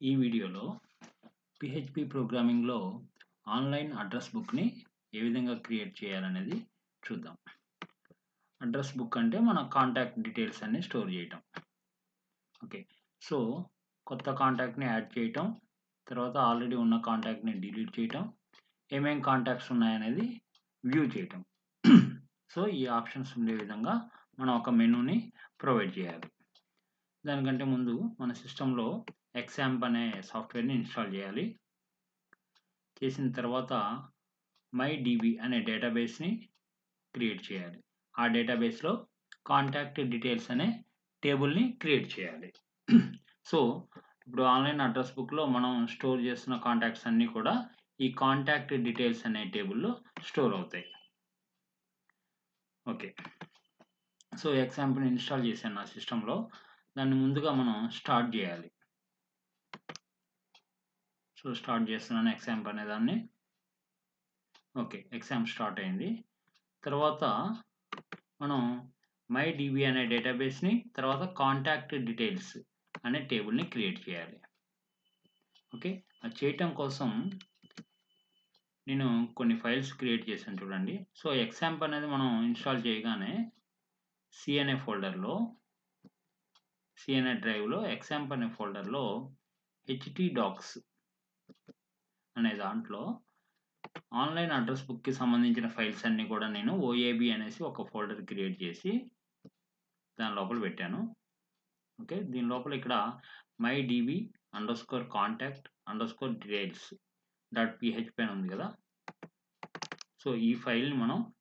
ఈ వీడియోలో PHP ప్రోగ్రామింగ్లో online address బుక్ని ఏ విధంగా క్రియేట్ చేయాలనేది చూద్దాం. అడ్రస్ బుక్ అంటే మన కాంటాక్ట్ డీటెయిల్స్ అన్నీ స్టోర్ చేయటం. ఓకే సో కొత్త కాంటాక్ట్ని యాడ్ చేయటం తర్వాత ఆల్రెడీ ఉన్న కాంటాక్ట్ని డిలీట్ చేయటం ఏమేం కాంటాక్ట్స్ ఉన్నాయనేది వ్యూ చేయటం. సో ఈ ఆప్షన్స్ ఉండే విధంగా మనం ఒక మెనూని ప్రొవైడ్ చేయాలి. దానికంటే ముందు మన సిస్టంలో ఎక్సాంప్ అనే సాఫ్ట్వేర్ని ఇన్స్టాల్ చేయాలి. చేసిన తర్వాత మై డిబి అనే డేటాబేస్ని క్రియేట్ చేయాలి. ఆ డేటాబేస్లో కాంటాక్ట్ డీటెయిల్స్ అనే టేబుల్ని క్రియేట్ చేయాలి. సో ఇప్పుడు ఆన్లైన్ అడ్రస్ బుక్లో మనం స్టోర్ చేస్తున్న కాంటాక్ట్స్ అన్నీ కూడా ఈ కాంటాక్ట్ డీటెయిల్స్ అనే టేబుల్లో స్టోర్ అవుతాయి. ఓకే. సో ఎగ్జాంపుల్ ఇన్స్టాల్ చేశాను నా సిస్టంలో. దాన్ని ముందుగా మనం స్టార్ట్ చేయాలి. సో స్టార్ట్ చేస్తున్నాను ఎగ్జాంప్ అనే దాన్ని ఓకే ఎగ్జామ్ స్టార్ట్ అయింది. తర్వాత మనం మై డిబి అనే డేటాబేస్ని తర్వాత కాంటాక్ట్ డీటెయిల్స్ అనే టేబుల్ని క్రియేట్ చేయాలి. ఓకే అది చేయటం కోసం నేను కొన్ని ఫైల్స్ క్రియేట్ చేశాను చూడండి. సో ఎగ్జాంప్ అనేది మనం ఇన్స్టాల్ చేయగానే సి అనే ఫోల్డర్లో సి డ్రైవ్లో ఎగ్జాంప్ అనే ఫోల్డర్లో హెచ్టి డాక్స్ అనే దాంట్లో ఆన్లైన్ అడ్రస్ బుక్కి సంబంధించిన ఫైల్స్ అన్నీ కూడా నేను ఓఏబి అనేసి ఒక ఫోల్డర్ క్రియేట్ చేసి దాని లోపల పెట్టాను. ఓకే? దీని లోపల ఇక్కడ my DB underscore contact underscore details dot PHP అని ఉంది కదా? సో ఈ ఫైల్ని మనం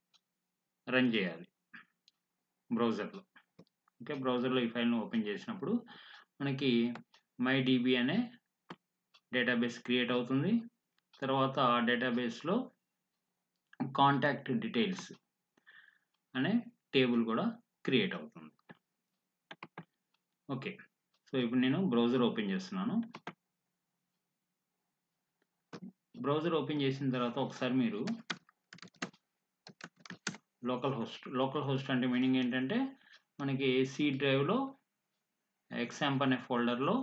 రన్ చేయాలి బ్రౌజర్లో. ఓకే బ్రౌజర్లో ఈ ఫైల్ని ఓపెన్ చేసినప్పుడు మనకి మై డీబీ అనే డేటాబేస్ క్రియేట్ అవుతుంది. తర్వాత ఆ డేటాబేస్లో కాంటాక్ట్ డీటెయిల్స్ అనే టేబుల్ కూడా క్రియేట్ అవుతుంది. ఓకే సో ఇప్పుడు నేను బ్రౌజర్ ఓపెన్ చేస్తున్నాను. బ్రౌజర్ ఓపెన్ చేసిన తర్వాత ఒకసారి మీరు లోకల్ హోస్ట్ లోకల్ హోస్ట్ అంటే మీనింగ్ ఏంటంటే మనకి సి డ్రైవ్లో ఎగ్జాంప్ అనే ఫోల్డర్లో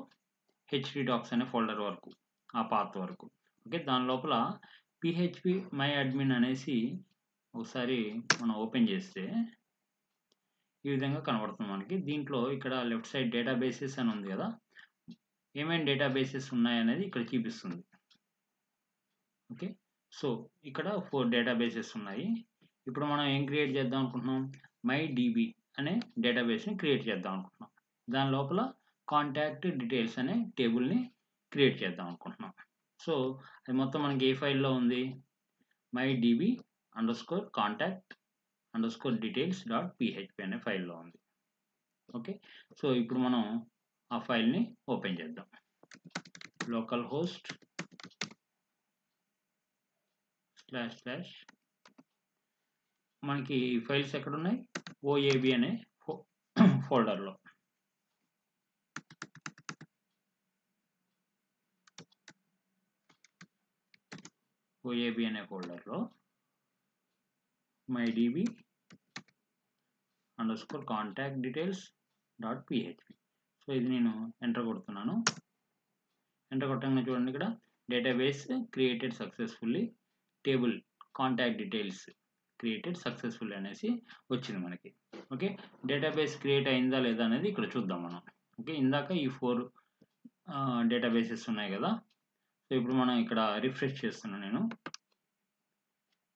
హెచ్డి డాక్స్ అనే ఫోల్డర్ వరకు ఆ పాత్ వరకు. ఓకే దాని లోపల పిహెచ్పి మై అడ్మిన్ అనేసి ఒకసారి మనం ఓపెన్ చేస్తే ఈ విధంగా కనబడుతుంది మనకి. దీంట్లో ఇక్కడ లెఫ్ట్ సైడ్ డేటాబేసెస్ అని ఉంది కదా. ఏమేమి డేటాబేసెస్ ఉన్నాయనేది ఇక్కడ చూపిస్తుంది. ఓకే సో ఇక్కడ ఫోర్ డేటాబేసెస్ ఉన్నాయి. ఇప్పుడు మనం ఏం క్రియేట్ చేద్దాం అనుకుంటున్నాం? మై డిబి అనే డేటాబేస్ని క్రియేట్ చేద్దాం అనుకుంటున్నాం. దాని లోపల కాంటాక్ట్ డీటెయిల్స్ అనే టేబుల్ని క్రియేట్ చేద్దాం అనుకుంటున్నాం. సో అది మొత్తం మనకి ఏ ఫైల్లో ఉంది? My DB underscore contact underscore details dot PHP అనే ఫైల్లో ఉంది. ఓకే? సో ఇప్పుడు మనం ఆ ఫైల్ని ఓపెన్ చేద్దాం. లోకల్ హోస్ట్ స్లాష్ స్లాష్ మనకి ఫైల్స్ ఎక్కడ ఉన్నాయి ఓఏబి అనే ఫో ఫోల్డర్లో ఓఏబి అనే ఫోల్డర్లో my DB underscore contact details dot PHP so ఇది నేను ఎంటర్ కొడుతున్నాను. ఎంటర్ కొట్టంగా చూడండి ఇక్కడ. Database created successfully table contact details created successful అనేసి వచ్చింది మనకి. ఓకే డేటాబేస్ క్రియేట్ అయిందా లేదా అనేది ఇక్కడ చూద్దాం మనం. ఓకే ఇందాక ఈ ఫోర్ డేటాబేసెస్ ఉన్నాయి కదా? సో ఇప్పుడు మనం ఇక్కడ రిఫ్రెష్ చేస్తున్నాను నేను.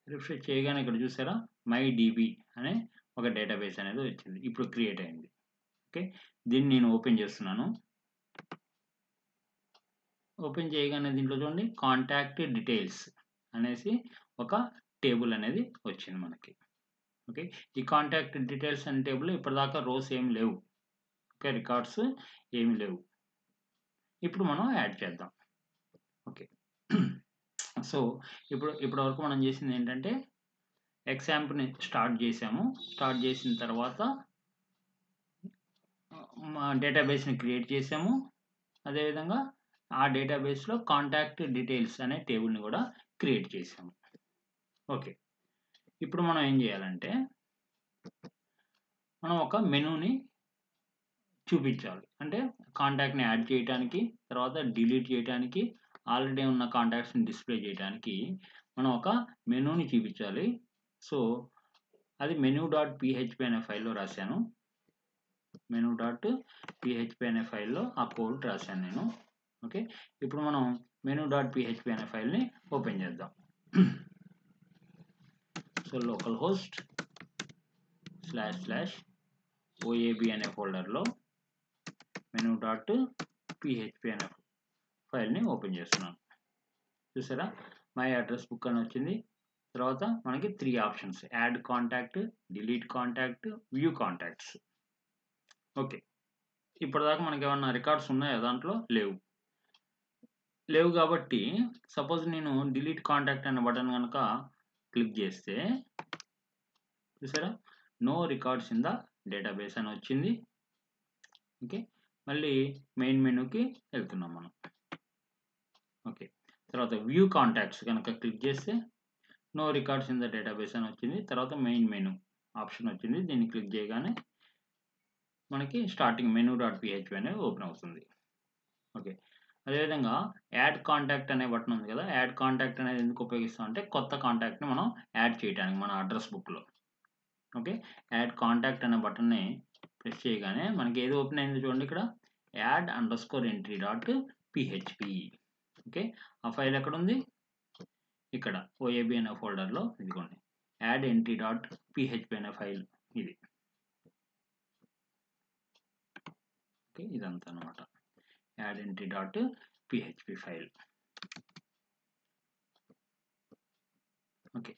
రిఫ్రెష్ చేయగానే ఇక్కడ చూసారా? మై డిబి అనే ఒక డేటాబేస్ అనేది వచ్చింది. ఇప్పుడు క్రియేట్ అయింది. ఓకే దీన్ని నేను ఓపెన్ చేస్తున్నాను. ఓపెన్ చేయగానే దీంట్లో చూడండి. కాంటాక్ట్ డీటెయిల్స్ అనేసి ఒక టేబుల్ అనేది వచ్చింది మనకి. ఓకే ఈ కాంటాక్ట్ డీటెయిల్స్ అనే టేబుల్ ఇప్పటిదాకా రోస్ ఏం లేవు. ఓకే రికార్డ్స్ ఏమి లేవు. ఇప్పుడు మనం యాడ్ చేద్దాం. ఓకే సో ఇప్పుడు ఇప్పటి వరకు మనం చేసింది ఏంటంటే ఎగ్జాంపుల్ని స్టార్ట్ చేసాము. స్టార్ట్ చేసిన తర్వాత మా డేటాబేస్ని క్రియేట్ చేసాము. అదేవిధంగా ఆ డేటాబేస్లో కాంటాక్ట్ డీటెయిల్స్ అనే టేబుల్ని కూడా క్రియేట్ చేసాము. ఓకే. ఇప్పుడు మనం ఏం చేయాలంటే మనం ఒక మెనూని చూపించాలి. అంటే కాంటాక్ట్ని యాడ్ చేయడానికి తర్వాత డిలీట్ చేయడానికి ఆల్రెడీ ఉన్న కాంటాక్ట్స్ని డిస్ప్లే చేయడానికి మనం ఒక మెనూని చూపించాలి. సో అది మెనూ డాట్ పిహెచ్పి అనే ఫైల్లో రాశాను. మెనూ డాట్ పిహెచ్పి అనే ఫైల్లో ఆ కోడ్ రాశాను నేను. ఓకే. ఇప్పుడు మనం మెనూ డాట్ పిహెచ్పి అనే ఫైల్ని ఓపెన్ చేద్దాం. So localhost slash slash OAB అనే ఫోల్డర్లో మెనూ డాట్ పిహెచ్పి అనే ఫైల్ని ఓపెన్ చేస్తున్నాను. చూసారా? మై అడ్రస్ బుక్ అని వచ్చింది. తర్వాత మనకి three options add contact delete contact view contacts okay ఇప్పటిదాకా మనకి ఏమన్నా రికార్డ్స్ ఉన్నాయా? దాంట్లో లేవు. లేవు కాబట్టి సపోజ్ నేను డిలీట్ కాంటాక్ట్ అనే బటన్ కనుక క్లిక్ చేస్తే చూసారా? No records in the database అని వచ్చింది. ఓకే? మళ్ళీ మెయిన్ మెనూకి వెళ్తున్నాం మనం. ఓకే? తర్వాత వ్యూ కాంటాక్ట్స్ కనుక క్లిక్ చేస్తే no records in the database అని వచ్చింది. తర్వాత మెయిన్ మెనూ ఆప్షన్ వచ్చింది. దీన్ని క్లిక్ చేయగానే మనకి స్టార్టింగ్ మెనూ డాట్ పిహెచ్పి అనేది ఓపెన్ అవుతుంది. ఓకే? అదేవిధంగా యాడ్ కాంటాక్ట్ అనే బటన్ ఉంది కదా యాడ్ కాంటాక్ట్ అనేది ఎందుకు ఉపయోగిస్తాం అంటే కొత్త కాంటాక్ట్ని మనం యాడ్ చేయడానికి మన అడ్రస్ బుక్లో ఓకే యాడ్ కాంటాక్ట్ అనే బటన్ని ప్రెస్ చేయగానే మనకి ఏది ఓపెన్ అయింది చూడండి ఇక్కడ. Add underscore entry dot PHP okay ఆ ఫైల్ ఎక్కడ ఉంది ఇక్కడ ఓఏబి అనే ఫోల్డర్లో ఇదిగోండి. యాడ్ ఎంట్రీ డాట్ పిహెచ్పి అనే ఫైల్ ఇది. ఓకే ఇదంతా అనమాట add entry dot PHP file okay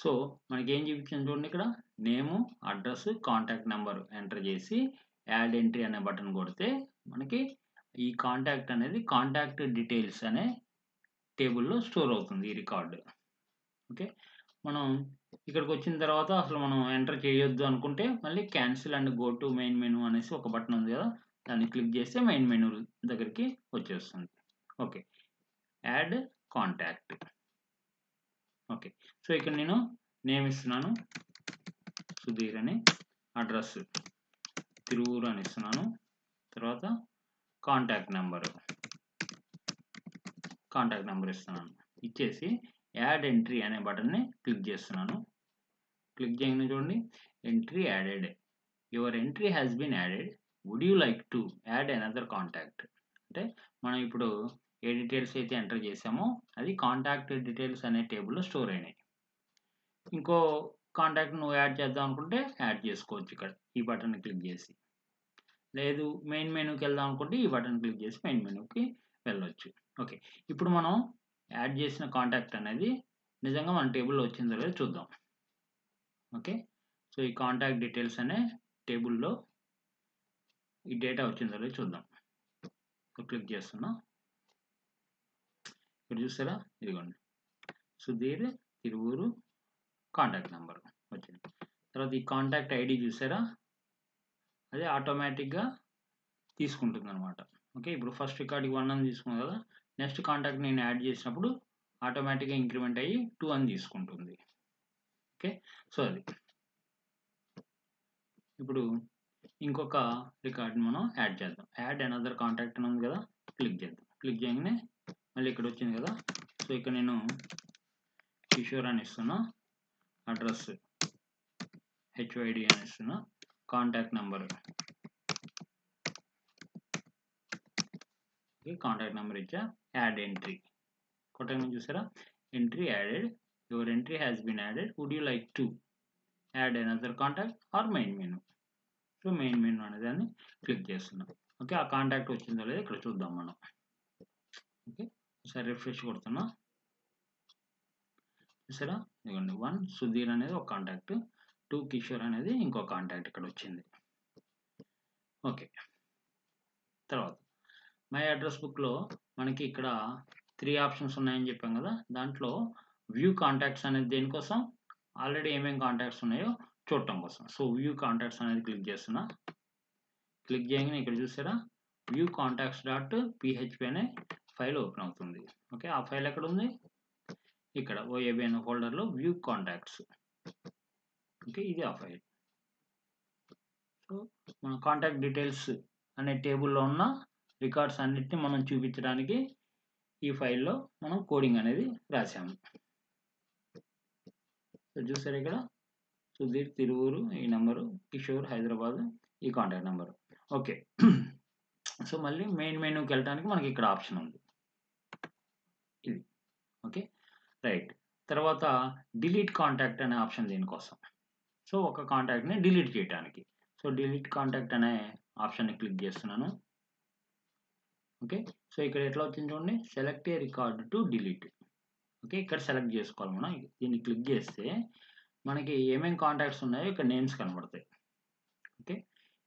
so మనకి ఏం చూపించింది చూడండి ఇక్కడ. Name address contact number enter చేసి యాడ్ ఎంట్రీ అనే బటన్ కొడితే మనకి ఈ కాంటాక్ట్ అనేది కాంటాక్ట్ డీటెయిల్స్ అనే టేబుల్లో స్టోర్ అవుతుంది ఈ రికార్డు ఓకే మనం ఇక్కడికి వచ్చిన తర్వాత అసలు మనం ఎంటర్ చేయొద్దు అనుకుంటే మళ్ళీ cancel and go to main menu అనేసి ఒక బటన్ ఉంది కదా. దాన్ని క్లిక్ చేస్తే మెయిన్ మెనూ దగ్గరికి వచ్చేస్తుంది. Okay. Add contact. Okay. So ఇక్కడ నేను నేమ్ ఇస్తున్నాను సుధీర్ అని అడ్రస్. తిరువురు అని ఇస్తున్నాను తర్వాత కాంటాక్ట్ నెంబరు. కాంటాక్ట్ నెంబర్ ఇస్తున్నాను. ఇచ్చేసి యాడ్ ఎంట్రీ అనే బటన్ని క్లిక్ చేస్తున్నాను. క్లిక్ చేయగానే చూడండి. Entry added. Your entry has been added. Would you like to add another contact అంటే మనం ఇప్పుడు ఏ డీటెయిల్స్ అయితే ఎంటర్ చేసామో అది కాంటాక్ట్ డీటెయిల్స్ అనే టేబుల్లో స్టోర్ అయినాయి. ఇంకో కాంటాక్ట్ నువ్వు యాడ్ చేద్దాం అనుకుంటే యాడ్ చేసుకోవచ్చు ఇక్కడ ఈ బటన్ క్లిక్ చేసి. లేదు మెయిన్ మెనూకి వెళ్దాం అనుకుంటే ఈ బటన్ క్లిక్ చేసి మెయిన్ మెనూకి వెళ్ళొచ్చు. ఓకే ఇప్పుడు మనం యాడ్ చేసిన కాంటాక్ట్ అనేది నిజంగా మన టేబుల్లో వచ్చిందో లేదో చూద్దాం. ఓకే సో ఈ కాంటాక్ట్ డీటెయిల్స్ అనే టేబుల్లో ఈ డేటా వచ్చిందో లేదో చూద్దాం. క్లిక్ చేస్తున్నా. ఇక్కడ చూసారా ఇదిగోండి. సుధీర్ తిరువూరు కాంటాక్ట్ నెంబర్ వచ్చింది. తర్వాత ఈ కాంటాక్ట్ ఐడి చూసారా అది ఆటోమేటిక్గా తీసుకుంటుంది అనమాట ఓకే ఇప్పుడు ఫస్ట్ రికార్డ్కి వన్ అని తీసుకున్నాం కదా నెక్స్ట్ కాంటాక్ట్ నేను యాడ్ చేసినప్పుడు ఆటోమేటిక్గా ఇంక్రిమెంట్ అయ్యి టూ అని తీసుకుంటుంది. ఓకే సో అది. ఇప్పుడు ఇంకొక రికార్డ్ని మనం యాడ్ చేద్దాం. యాడ్ అనదర్ కాంటాక్ట్ అని ఉంది కదా క్లిక్ చేద్దాం. క్లిక్ చేయగానే మళ్ళీ ఇక్కడ వచ్చింది కదా. సో ఇక్కడ నేను కిషోర్ అని ఇస్తున్నా. అడ్రస్ హెచ్ఐడి అని ఇస్తున్నా. కాంటాక్ట్ నెంబర్ కాంటాక్ట్ నెంబర్ ఇచ్చా. యాడ్ ఎంట్రీ కొట్టంగా చూసారా? Entry added your entry has been added would you like to add another contact or main menu so main menu అనే దాన్ని క్లిక్ చేస్తున్నాం. ఓకే ఆ కాంటాక్ట్ వచ్చిందో లేదో ఇక్కడ చూద్దాం మనం. ఓకే ఒకసారి రిఫ్రెష్ కొడుతున్నా. చూసారా? ఇదిగోండి వన్ సుధీర్ అనేది ఒక కాంటాక్ట్ టూ కిషోర్ అనేది ఇంకో కాంటాక్ట్ ఇక్కడ వచ్చింది. ఓకే తర్వాత మై అడ్రస్ బుక్లో మనకి ఇక్కడ త్రీ ఆప్షన్స్ ఉన్నాయని చెప్పాం కదా? దాంట్లో వ్యూ కాంటాక్ట్స్ అనేది దేనికోసం? ఆల్రెడీ ఏమేమి కాంటాక్ట్స్ ఉన్నాయో చూడటం కోసం. సో వ్యూ కాంటాక్ట్స్ అనేది క్లిక్ చేస్తున్నా. క్లిక్ చేయగానే ఇక్కడ చూసారా? వ్యూ కాంటాక్ట్స్ డాట్ పిహెచ్పి అనే ఫైల్ ఓపెన్ అవుతుంది. ఓకే ఆ ఫైల్ ఎక్కడ ఉంది? ఇక్కడ ఓఏబి అనే ఫోల్డర్లో వ్యూ కాంటాక్ట్స్. ఓకే ఇది ఆ ఫైల్. సో మన కాంటాక్ట్ డీటెయిల్స్ అనే టేబుల్లో ఉన్న రికార్డ్స్ అన్నిటిని మనం చూపించడానికి ఈ ఫైల్లో మనం కోడింగ్ అనేది రాసాము సో చూసారు ఇక్కడ? సుధీర్ తిరువూరు ఈ నెంబరు కిషోర్ హైదరాబాద్ ఈ కాంటాక్ట్ నెంబర్. ఓకే. సో మళ్ళీ మెయిన్ మెనూకి వెళ్ళడానికి మనకి ఇక్కడ ఆప్షన్ ఉంది. ఇది. ఓకే? రైట్. తర్వాత డిలీట్ కాంటాక్ట్ అనే ఆప్షన్ దీనికోసం. సో ఒక కాంటాక్ట్ని డిలీట్ చేయడానికి సో డిలీట్ కాంటాక్ట్ అనే ఆప్షన్ని క్లిక్ చేస్తున్నాను. ఓకే? సో ఇక్కడ ఎట్లా వచ్చింది చూడండి. Select a record to delete. Okay? ఇక్కడ సెలెక్ట్ చేసుకోవాలి మనం. దీన్ని క్లిక్ చేస్తే మనకి ఏమేమి కాంటాక్ట్స్ ఉన్నాయో ఇక్కడ నేమ్స్ కనబడతాయి. ఓకే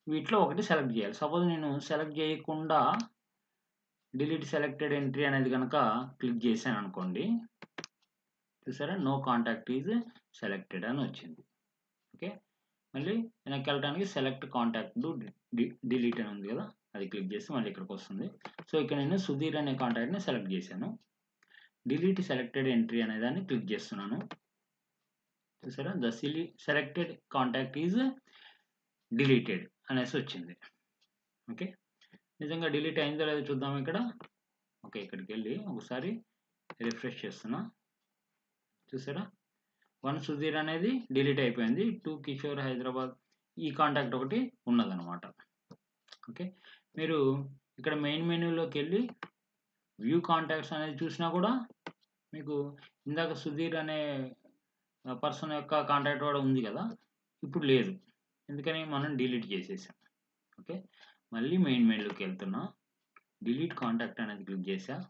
వీటిలో ఒకటి సెలెక్ట్ చేయాలి. సపోజ్ నేను సెలెక్ట్ చేయకుండా డిలీట్ సెలెక్టెడ్ ఎంట్రీ అనేది కనుక క్లిక్ చేశాను అనుకోండి. చూసారా? నో కాంటాక్ట్ ఈజ్ సెలెక్టెడ్ అని వచ్చింది. ఓకే మళ్ళీ వెనక్కి వెళ్ళడానికి సెలెక్ట్ కాంటాక్ట్ డిలీట్ అని ఉంది కదా? అది క్లిక్ చేసి మళ్ళీ ఇక్కడికి వస్తుంది. సో ఇక్కడ నేను సుధీర్ అనే కాంటాక్ట్ని సెలెక్ట్ చేశాను. డిలీట్ సెలెక్టెడ్ ఎంట్రీ అనే దాన్ని క్లిక్ చేస్తున్నాను. చూసారా ద సిలి సెలెక్టెడ్ కాంటాక్ట్ ఈజ్ డిలీటెడ్ అనేసి వచ్చింది. ఓకే? నిజంగా డిలీట్ అయిందో లేదో చూద్దాం ఇక్కడ. ఓకే ఇక్కడికి వెళ్ళి ఒకసారి రిఫ్రెష్ చేస్తున్నా. చూసారా? వన్ సుధీర్ అనేది డిలీట్ అయిపోయింది. టూ కిషోర్ హైదరాబాద్ ఈ కాంటాక్ట్ ఒకటి ఉన్నదనమాట ఓకే? మీరు ఇక్కడ మెయిన్ మెనూలోకి వెళ్ళి వ్యూ కాంటాక్ట్స్ అనేది చూసినా కూడా మీకు ఇందాక సుధీర్ అనే పర్సన్ యొక్క కాంటాక్ట్ కూడా ఉంది కదా ఇప్పుడు లేదు. ఎందుకని మనం డిలీట్ చేసేసాం. ఓకే? మళ్ళీ మెయిన్ మెయిన్లోకి వెళ్తున్నా. డిలీట్ కాంటాక్ట్ అనేది క్లిక్ చేసా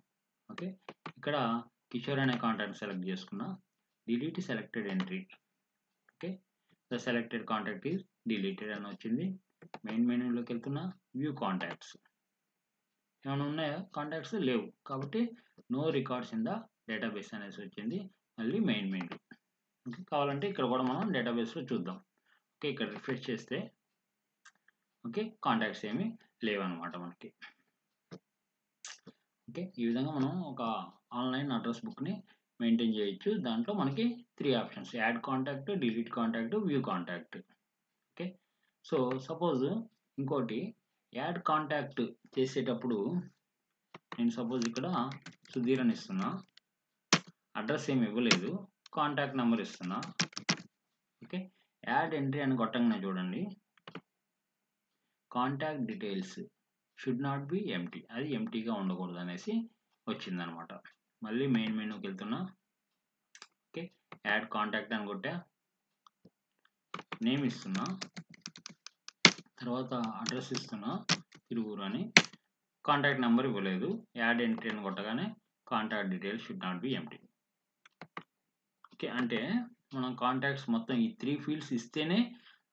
ఓకే? ఇక్కడ కిషోర్ అనే కాంటాక్ట్ సెలెక్ట్ చేసుకున్నా. Delete selected entry. Okay? The selected contact is deleted అని వచ్చింది. మెయిన్ మెనూలోకి వెళ్తున్నా. View contacts. ఏమైనా ఉన్నాయా? కాంటాక్ట్స్ లేవు. కాబట్టి no records in the database అనేసి వచ్చింది. మళ్ళీ మెయిన్ మెయిన్ కావాలంటే ఇక్కడ కూడా మనం డేటాబేస్లో చూద్దాం. ఓకే ఇక్కడ రిఫ్రెష్ చేస్తే ఓకే కాంటాక్ట్స్ ఏమి లేవన్నమాట మనకి. ఓకే ఈ విధంగా మనం ఒక ఆన్లైన్ అడ్రస్ బుక్ని మెయింటైన్ చేయొచ్చు. దాంట్లో మనకి three options add contact delete contact view contact okay so suppose ఇంకోటి యాడ్ కాంటాక్ట్ చేసేటప్పుడు నేను సపోజ్ ఇక్కడ సుధీర్ అని ఇస్తున్నా. అడ్రస్ ఏమి ఇవ్వలేదు. కాంటాక్ట్ నెంబర్ ఇస్తున్నా. ఓకే యాడ్ ఎంట్రీ అని కొట్టంగానే చూడండి. Contact details should not be empty అది ఎంటీగా ఉండకూడదు అనేసి వచ్చిందనమాట. మళ్ళీ మెయిన్ మెనూకి వెళ్తున్నా. ఓకే యాడ్ కాంటాక్ట్ అని కొట్టా. నేమ్ ఇస్తున్నా. తర్వాత అడ్రస్ ఇస్తున్నా. తిరుగురు అని కాంటాక్ట్ నెంబర్ ఇవ్వలేదు. యాడ్ ఎంట్రీ అని కొట్టగానే contact details should not be empty okay. అంటే మనం కాంటాక్ట్స్ మొత్తం ఈ త్రీ ఫీల్డ్స్ ఇస్తేనే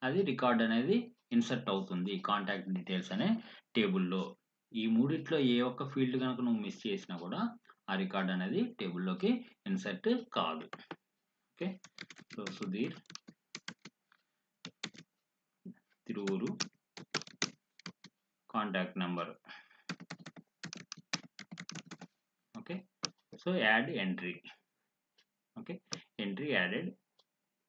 అది రికార్డ్ అనేది ఇన్సర్ట్ అవుతుంది. కాంటాక్ట్ డీటెయిల్స్ అనే టేబుల్లో. ఈ మూడిట్లో ఏ ఒక్క ఫీల్డ్ కనుక నువ్వు మిస్ చేసినా కూడా ఆ రికార్డ్ అనేది టేబుల్లోకి ఇన్సర్ట్ కాదు. Okay. So Sudheer. Tiruvuru. Contact number. Okay. So add entry. Okay. Entry added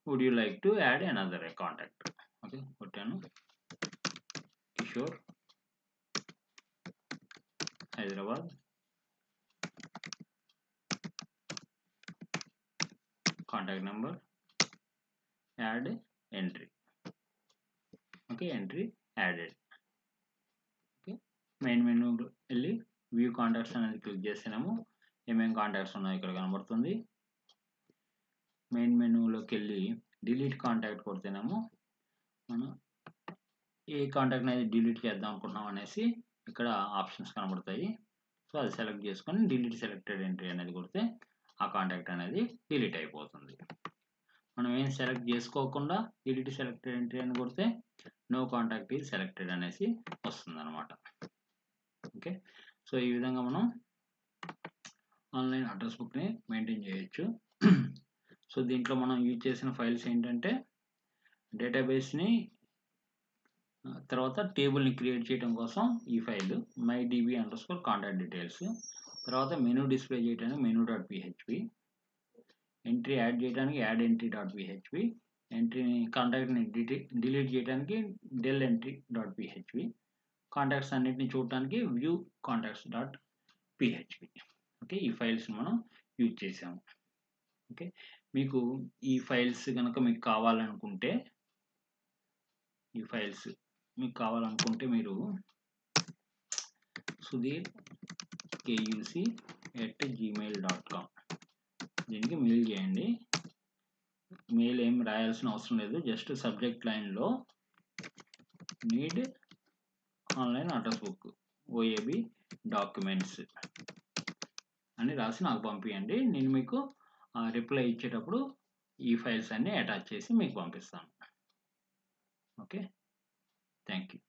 would you like to add another contact okay కొట్టాను Kishore Hyderabad contact number add entry okay entry added okay main menu వెళ్ళి view contacts అనేది click చేసినాము. ఏమేమి contacts ఉన్నాయో ఇక్కడ కనబడుతుంది. Main మెనూలోకి వెళ్ళి delete contact కొడితేనేమో మనం ఏ కాంటాక్ట్ అనేది డిలీట్ చేద్దాం అనుకుంటున్నాం అనేసి ఇక్కడ ఆప్షన్స్ కనబడతాయి. సో అది సెలెక్ట్ చేసుకొని డిలీట్ సెలెక్టెడ్ ఎంట్రీ అనేది కొడితే ఆ కాంటాక్ట్ అనేది డిలీట్ అయిపోతుంది. మనం ఏం సెలెక్ట్ చేసుకోకుండా డిలీట్ సెలెక్టెడ్ ఎంట్రీ అని కొడితే నో కాంటాక్ట్ ఈజ్ సెలెక్టెడ్ అనేసి వస్తుంది అనమాట ఓకే? సో ఈ విధంగా మనం ఆన్లైన్ అడ్రస్ బుక్ని మెయింటైన్ చేయొచ్చు. సో దీంట్లో మనం యూజ్ చేసిన ఫైల్స్ ఏంటంటే డేటాబేస్ని తర్వాత టేబుల్ని క్రియేట్ చేయడం కోసం ఈ file my DB underscore contact details తర్వాత మెనూ డిస్ప్లే చేయడానికి menu dot PHP entry add చేయడానికి యాడ్ ఎంట్రీ డాట్ పిహెచ్పి ఎంట్రీని కాంటాక్ట్ని డిలీట్ చేయడానికి del entry dot PHP contacts అన్నిటిని చూడటానికి view contacts dot PHP okay ఈ ఫైల్స్ మనం యూజ్ చేసాము. ఓకే మీకు ఈ ఫైల్స్ కనుక మీకు కావాలనుకుంటే ఈ ఫైల్స్ మీకు కావాలనుకుంటే మీరు Sudheer KUC at Gmail dot com దీనికి మెయిల్ చేయండి. మెయిల్ ఏం రాయాల్సిన అవసరం లేదు. జస్ట్ సబ్జెక్ట్ లైన్లో need online address book OAB documents అని రాసి నాకు పంపించండి నేను మీకు రిప్లై ఇచ్చేటప్పుడు ఈ ఫైల్స్ అన్నీ అటాచ్ చేసి మీకు పంపిస్తాను ఓకే థ్యాంక్ యూ